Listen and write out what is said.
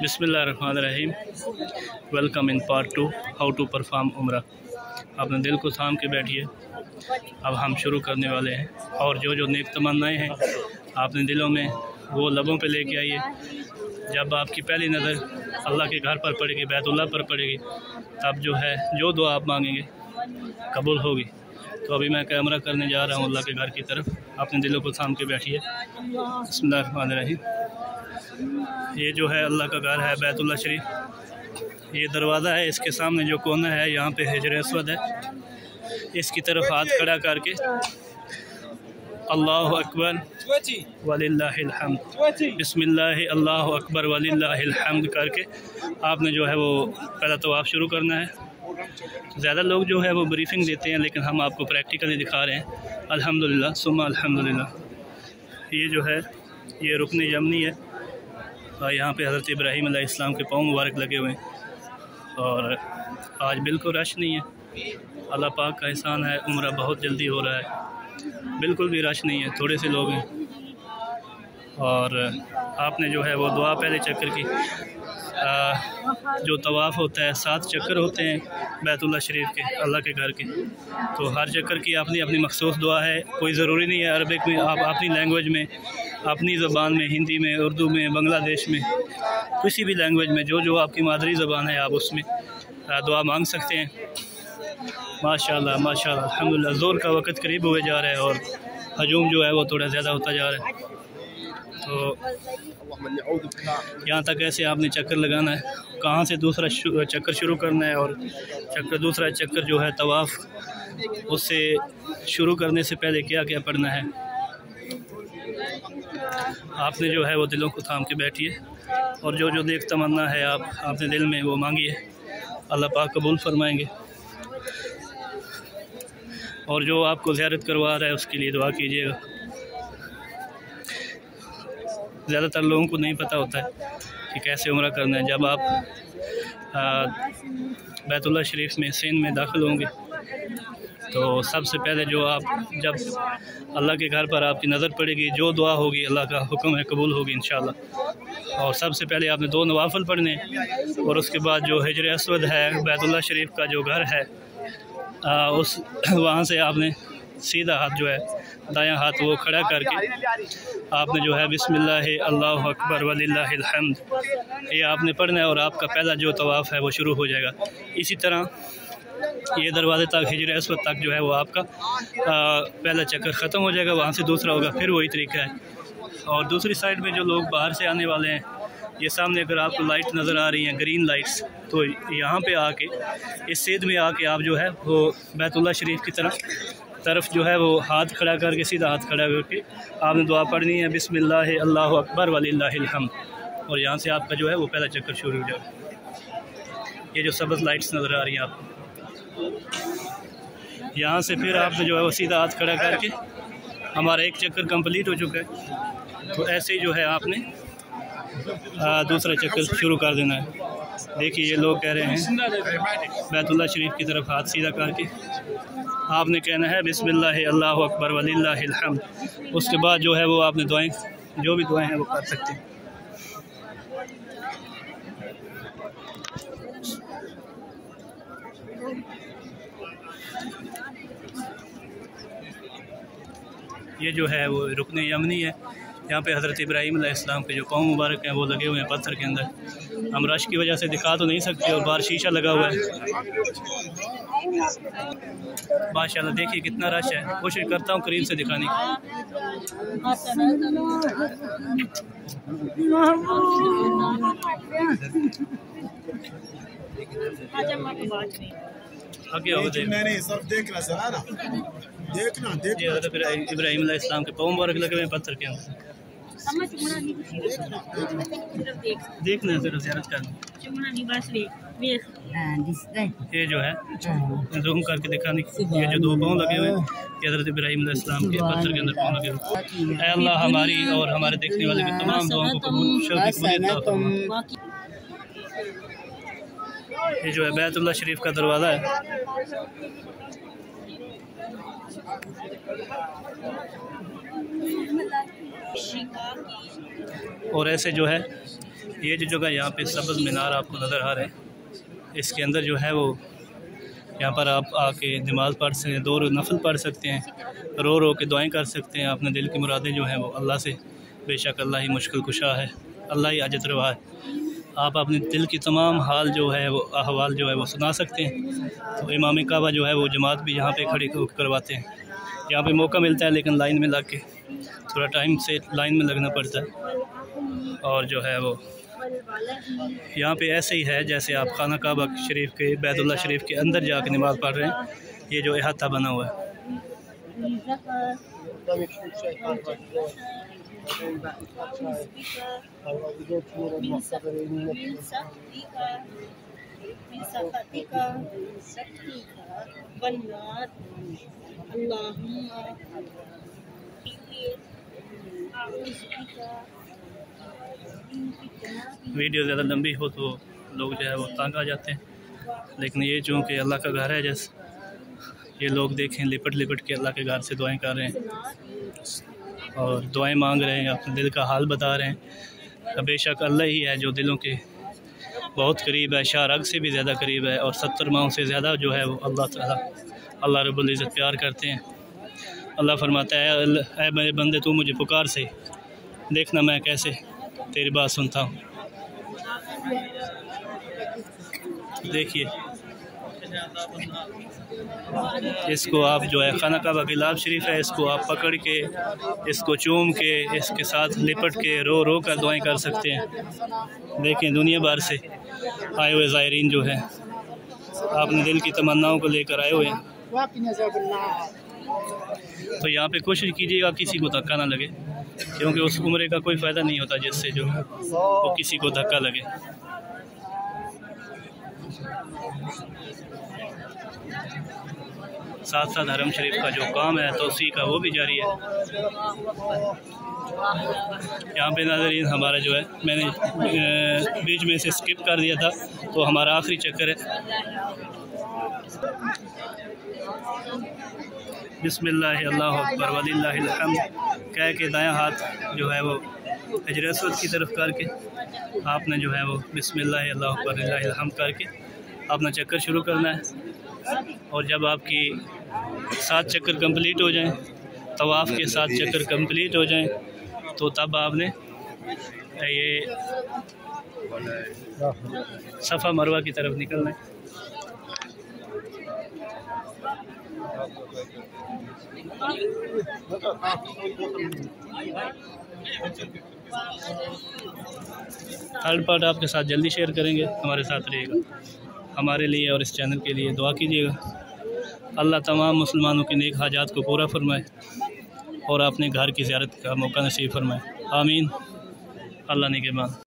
बिसमीम welcome in part two, how to perform उम्र। अपने दिल को थाम के बैठिए। अब हम शुरू करने वाले हैं। और जो जो नेक तमन्नाएँ हैं आपने दिलों में, वो लबों पे लेके आइए। जब आपकी पहली नज़र अल्लाह के घर पर पड़ेगी बैतुल्ला पर पड़ेगी, तब जो है, जो दुआ आप मांगेंगे, कबूल होगी। तो अभी मैं कैमरा करने जा रहा हूँ अल्लाह के घर की तरफ़। अपने दिलों को थाम के बैठिए। बसमिल्लाम ये जो है अल्लाह का घर है, बैतुल्ला शरीफ। ये दरवाज़ा है, इसके सामने जो कोना है, यहाँ पे हजर असवद है। इसकी तरफ़ हाथ खड़ा करके। अल्लाह अकबर। वलिल्लाहिल्हम्द बिस्मिल्लाह, अल्लाह अकबर वलिल्लाहिल्हम्द करके आपने जो है वो पहला तवाफ़ शुरू करना है। ज़्यादा लोग जो है वो ब्रीफिंग देते हैं, लेकिन हम आपको प्रैक्टिकली दिखा रहे हैं। अल्हम्दुलिल्लाह सुमा अल्हम्दुलिल्लाह। ये जो है, ये रुकन यमनी है। यहाँ पे हज़रत इब्राहिम इस्लाम के पाँव मुबारक लगे हुए हैं। और आज बिल्कुल रश नहीं है। अल्लाह पाक का एहसान है उम्र बहुत जल्दी हो रहा है। बिल्कुल भी रश नहीं है थोड़े से लोग हैं। और आपने जो है वो दुआ पहले चक्कर की। आ, जो तवाफ़ होता है सात चक्कर होते हैं बैतुल्ला शरीफ के अल्लाह के घर के। तो हर चक्कर की अपनी अपनी मखसूस दुआ है। कोई ज़रूरी नहीं है अरबिक में आप अपनी लैंग्वेज में अपनी ज़बान में हिंदी में उर्दू में बांग्लादेश में किसी भी लैंग्वेज में जो जो आपकी मादरी ज़बान है आप उसमें दुआ मांग सकते हैं। माशाल्लाह माशाल्लाह अल्हम्दुलिल्लाह ज़ोर का वक्त करीब हुए जा रहा है और हजूम जो है वो थोड़ा ज़्यादा होता जा रहा है। तो यहाँ तक ऐसे आपने चक्कर लगाना है कहाँ से दूसरा शु, चक्कर शुरू करना है और चक्कर दूसरा चक्कर जो है तवाफ़ उससे शुरू करने से पहले क्या क्या पढ़ना है? आपने जो है वो दिलों को थाम के बैठिए। और जो जो देख तमन्ना है आप अपने दिल में वो मांगिए। अल्लाह पाक कबूल फरमाएँगे। और जो आपको ज़्यारत करवा रहा है उसके लिए दुआ कीजिएगा। ज़्यादातर लोगों को नहीं पता होता है कि कैसे उम्र करना है। जब आप बैतुल्ला शरीफ में सिंध में दाखिल होंगे तो सबसे पहले जो आप जब अल्लाह के घर पर आपकी नज़र पड़ेगी जो दुआ होगी अल्लाह का हुक्म है कबूल होगी इन और सबसे पहले आपने दो नवाफल पढ़ने और उसके बाद जो हजर असवद है बैतुल्ला शरीफ का जो घर है आ, उस वहाँ से आपने सीधा हाथ जो है दायां हाथ वो खड़ा करके आपने जो है बिस्मिल्लाह अल्लाह अकबर वलिल्लाहिल्हम्द ये आपने पढ़ना है और आपका पहला जो तवाफ़ है वो शुरू हो जाएगा। इसी तरह ये दरवाजे तक हिजर असवद तक जो है वो आपका। आ, पहला चक्कर ख़त्म हो जाएगा वहाँ से दूसरा होगा फिर वही तरीका है। और दूसरी साइड में जो लोग बाहर से आने वाले हैं ये सामने अगर आपको लाइट नज़र आ रही हैं ग्रीन लाइट्स तो यहाँ पे आके इस सेद में आके आप जो है वो बैतुल्ला शरीफ की तरफ़ तरफ़ जो है वो हाथ खड़ा करके सीधा हाथ खड़ा करके आपने दुआ पढ़नी है बिस्मिल्लाह अल्लाह अकबर वलीम और यहाँ से आपका जो है वो पहला चक्कर शुरू हो जाएगा। ये जो सब्ज़ लाइट्स नज़र आ रही हैं आपको। यहाँ से फिर आपने जो है वो सीधा हाथ खड़ा करके हमारा एक चक्कर कंप्लीट हो चुका है। तो ऐसे ही जो है आपने आ, दूसरा चक्कर शुरू कर देना है। देखिए ये लोग कह रहे हैं बैतुल्ला शरीफ की तरफ़ हाथ सीधा करके। आपने कहना है बिस्मिल्लाह अल्लाह अकबर वलील्लाहिल्हम्द उसके बाद जो है वो आपने दुआएँ जो भी दुआएँ हैं वो कर सकते हैं। ये जो है वो रुकन यमनी है। यहाँ पे हज़रत इब्राहिम इस्लाम के जो कौम मुबारक हैं, वो लगे हुए हैं पत्थर के अंदर। हम रश की वजह से दिखा तो नहीं सकते और बाहर शीशा लगा हुआ है। माशाल्लाह, देखिए कितना रश है। कोशिश करता हूँ करीब से दिखाने की। आगे आओ नहीं सिर्फ़ देखना सर देखना देखना। इब्राहिम इस्लाम के पाँव मुबारक लगे हुए पत्थर के अंदर। देखना सिर्फ़ जियारत करना। ये जो है जूम करके दिखाने ये जो दो पाँव लगे हुए हैं हज़रत इब्राहिम इस्लाम के पत्थर के अंदर पाँव लगे हुए अल्लाह हमारी और हमारे देखने वाले की तमाम दुआओं को कबूल ये जो है बैतुल्ला शरीफ का दरवाज़ा है। और ऐसे जो है, ये जो जगह यहाँ पे सब्ज़ मीनार आपको नज़र आ रहा है, इसके अंदर जो है वो यहाँ पर आप आके नमाज़ पढ़ सकते हैं, दो नफल पढ़ सकते हैं, रो रो के दुआएँ कर सकते हैं, अपने दिल की मुरादें जो हैं वो अल्लाह से, बेशक अल्लाह ही मुश्किल कुशा है, अल्लाह ही अजत रवा है। आप अपने दिल की तमाम हाल जो है, वो अहवाल जो है वो सुना सकते हैं। तो इमाम काबा जो है, वो जमात भी यहाँ पे खड़ी करवाते हैं। यहाँ पे मौका मिलता है, लेकिन लाइन में लग के थोड़ा टाइम से लाइन में लगना पड़ता है। और जो है वो यहाँ पे ऐसे ही है, जैसे आप खाना काबा शरीफ के, बैतुल्ला शरीफ के अंदर जाकर नमाज़ पढ़ रहे हैं। ये जो अहाता बना हुआ है। वीडियो ज़्यादा लंबी हो तो लोग जो है वो तंग आ जाते हैं। लेकिन ये चूँकि अल्लाह का घर है, जैसे ये लोग देखें लिपट लिपट के अल्लाह के घर से दुआएँ कर रहे हैं। और दुआएँ मांग रहे हैं, अपने दिल का हाल बता रहे हैं। बेशक अल्लाह ही है जो दिलों के बहुत करीब है, शाह रग से भी ज़्यादा करीब है और सत्तर माह से ज़्यादा जो है वो अल्लाह ताला, अल्लाह रब्बुल प्यार करते हैं। अल्लाह फरमाता है मेरे बंदे, तू मुझे पुकार से, देखना मैं कैसे तेरी बात सुनता हूँ। देखिए। इसको आप जो है, खाना काबा गिलाब शरीफ है, इसको आप पकड़ के, इसको चूम के, इसके साथ लिपट के रो रो कर दुआएँ कर सकते हैं। देखें दुनिया भर से आए हुए ज़ायरीन जो है अपने दिल की तमन्नाओं को लेकर आए हुए हैं। तो यहाँ पे कोशिश कीजिएगा किसी को धक्का ना लगे, क्योंकि उस उम्र का कोई फ़ायदा नहीं होता जिससे जो है, वो किसी को धक्का लगे। साथ साथ हरम शरीफ का जो काम है तो उसी का वो भी जारी है। यहाँ पे नाजरीन, हमारा जो है, मैंने बीच में से स्किप कर दिया था तो हमारा आखिरी चक्कर है। बिस्मिल्लाह वलिल्लाहिल कह के दाया हाथ जो है वो हजर की तरफ़ करके, आपने जो है वो बिस्मिल्लाह अकबर करके अपना चक्कर शुरू करना है। और जब आपकी सात चक्कर कंप्लीट हो जाएँ तवाफ़ के सात चक्कर कंप्लीट हो जाएँ तो तब आपने ये सफ़ा मरवा की तरफ़ निकलना है। थर्ड पार्ट आपके साथ जल्दी शेयर करेंगे, हमारे साथ रहेगा। हमारे लिए और इस चैनल के लिए दुआ कीजिएगा। अल्लाह तमाम मुसलमानों के नेक हाजात को पूरा फरमाए और अपने घर की ज्यारत का मौका नसीब फरमाए। आमीन। अल्लाह ने के बाद